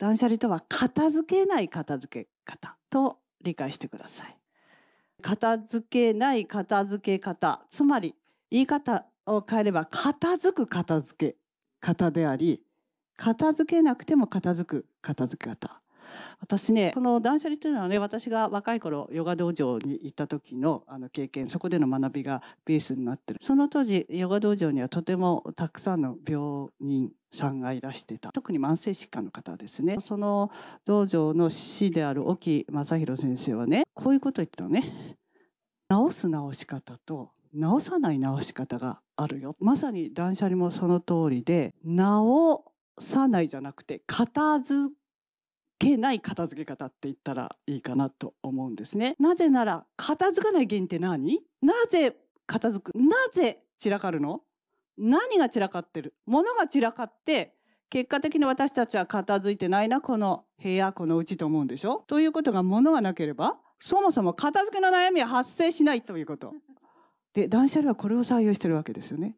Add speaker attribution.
Speaker 1: 断捨離とは片付けない片付け方と理解してください。片付けない片付け方、つまり言い方を変えれば片付く片付け方であり、片付けなくても片付く片付け方。私ねこの断捨離というのはね私が若い頃ヨガ道場に行った時のあの経験そこでの学びがベースになってる。その当時ヨガ道場にはとてもたくさんの病人さんがいらしてた。特に慢性疾患の方ですね。その道場の師である沖正弘先生はねこういうことを言ったのね。治す治し方と治さない治し方があるよ。まさに断捨離もその通りで治さないじゃなくて片付けない片付け方って言ったらいいかなと思うんですね。なぜなら片付かない原因って何？なぜ片付く？なぜ散らかるの？何が散らかってる？物が散らかって結果的に私たちは片付いてないなこの部屋このうちと思うんでしょ？ということが物がなければそもそも片付けの悩みは発生しないということ。で断捨離はこれを採用してるわけですよね。